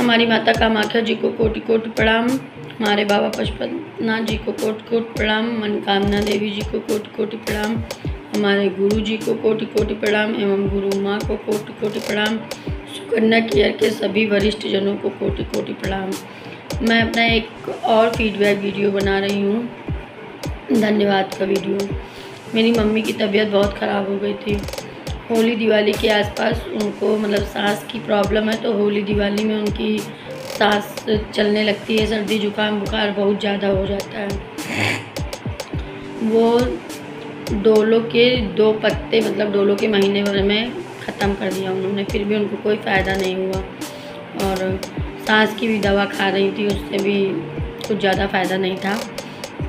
हमारी माता कामाख्या जी को कोटि कोटि प्रणाम। हमारे बाबा पशुपतनाथ जी को कोटि कोटि प्रणाम। मनकामना देवी जी को कोटि कोटि प्रणाम। हमारे गुरु जी को कोटि कोटि प्रणाम एवं गुरु माँ को कोटि कोटि प्रणाम। सुकन्या केयर के सभी वरिष्ठ जनों को कोटि कोटि प्रणाम। मैं अपना एक और फीडबैक वीडियो बना रही हूँ। धन्यवाद का वीडियो मेरी मम्मी की तबीयत बहुत ख़राब हो गई थी। होली दिवाली के आसपास उनको मतलब सांस की प्रॉब्लम है तो होली दिवाली में उनकी सांस चलने लगती है, सर्दी, जुकाम, बुखार बहुत ज़्यादा हो जाता है। वो डोलो के दो पत्ते मतलब डोलो के महीने भर में ख़त्म कर दिया उन्होंने, फिर भी उनको कोई फ़ायदा नहीं हुआ। और सांस की भी दवा खा रही थी, उससे भी कुछ ज़्यादा फ़ायदा नहीं था।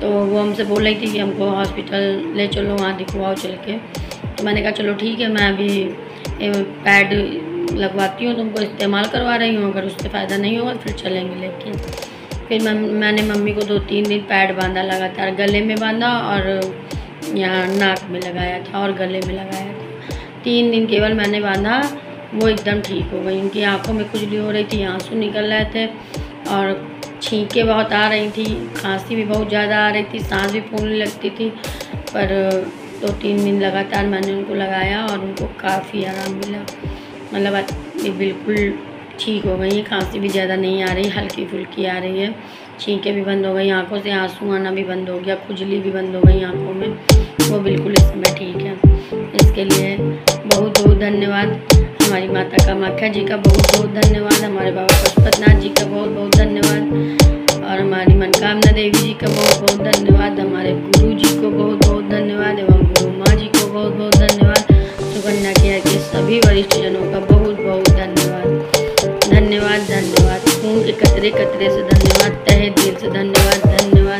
तो वो हमसे बोल रही थी कि हमको हॉस्पिटल ले चलो, वहाँ दिखवाओ चल के। तो मैंने कहा, चलो ठीक है, मैं अभी पैड लगवाती हूँ, तुमको इस्तेमाल करवा रही हूँ, अगर उससे फ़ायदा नहीं होगा, फिर चलेंगे। लेकिन फिर मैं मैंने मम्मी को दो तीन दिन पैड बांधा, लगातार गले में बांधा और यहाँ नाक में लगाया था और गले में लगाया था। तीन दिन केवल मैंने बांधा, वो एकदम ठीक हो गई, उनकी आँखों में खुजली हो रही थी, आँसू निकल रहे थे और छींकें बहुत आ रही थी, खांसी भी बहुत ज़्यादा आ रही थी, सांस भी फूलने लगती थी, पर दो तीन दिन लगातार मैंने उनको लगाया और उनको काफ़ी आराम मिला। मतलब बिल्कुल ठीक हो गई है, खांसी भी ज़्यादा नहीं आ रही हल्की फुल्की आ रही है। छींकें भी बंद हो गई, आँखों से आँसू आना भी बंद हो गया, खुजली भी बंद हो गई आँखों में। वो बिल्कुल इस समय ठीक है। इसके लिए बहुत बहुत धन्यवाद हमारी माता कामाख्या जी का, बहुत बहुत धन्यवाद हमारे बाबा पशुपतनाथ जी का, बहुत बहुत धन्यवाद। के के सभी वरिष्ठ जनों का बहुत बहुत धन्यवाद। धन्यवाद धन्यवाद। खून के कतरे कतरे से धन्यवाद, तहे दिल से धन्यवाद धन्यवाद।